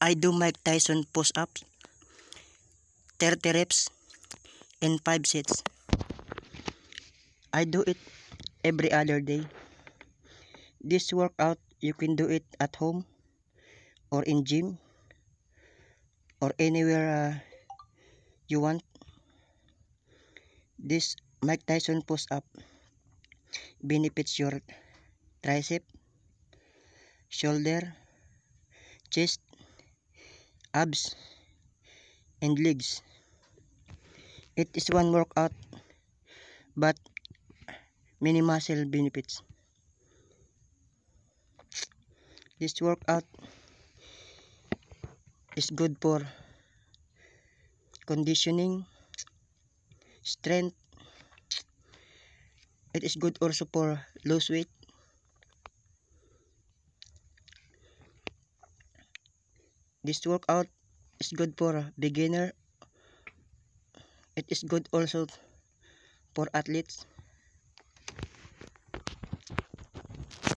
I do Mike Tyson push-ups, 30 reps, in 5 sets. I do it every other day. This workout, you can do it at home or in gym or anywhere uh, you want. This Mike Tyson push-up benefits your tricep, shoulder, chest, abs, and legs. It is one workout but many muscle benefits. This workout is good for conditioning, strength. It is good also for lose weight. This workout is good for beginner. It is good also for athletes.